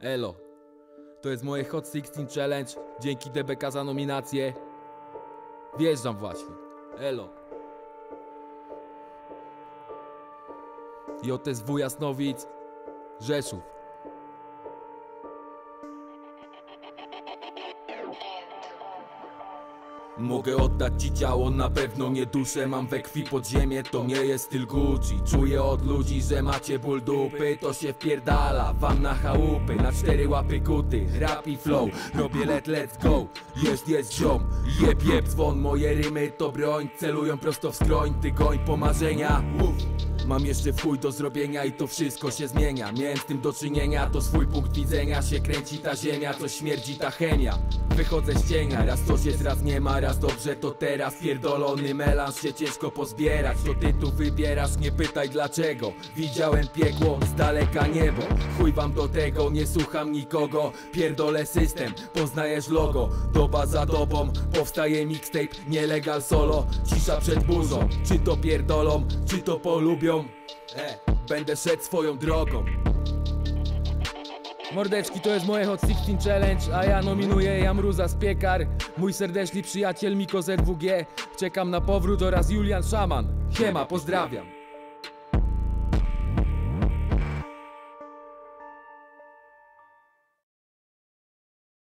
Elo. To jest moje Hot 16 Challenge. Dzięki DBK za nominację. Wjeżdżam właśnie. Elo. JSW Jasnowic. Rzeszów. Mogę oddać ci ciało, na pewno nie duszę. Mam we krwi podziemie, to nie jest styl Gucci. Czuję od ludzi, że macie ból dupy. To się wpierdala wam na chałupy. Na cztery łapy kuty, rap i flow. Robię let, let's go, jest, jest ziom. Jeb, jeb, dzwon, moje rymy to broń. Celują prosto w skroń, ty goń po marzenia Uff. Mam jeszcze w chuj do zrobienia i to wszystko się zmienia. Miałem z tym do czynienia, to swój punkt widzenia. Się kręci ta ziemia, co śmierdzi ta chemia. Wychodzę z cienia, raz coś jest, raz nie ma Raz dobrze to teraz, pierdolony melanż się ciężko pozbierać. To ty tu wybierasz, nie pytaj dlaczego. Widziałem piekło, z daleka niebo. Chuj wam do tego, nie słucham nikogo. Pierdolę system, poznajesz logo. Doba za dobą, powstaje mixtape Nielegal solo, cisza przed burzą Czy to pierdolą, czy to polubią będę szedł swoją drogą. Mordeczki, to jest moje Hot 16 Challenge, a ja nominuję Jamruza z Piekar. Mój serdeczny przyjaciel Miko z RWG Czekam na powrót oraz Julian Szaman. Siema, pozdrawiam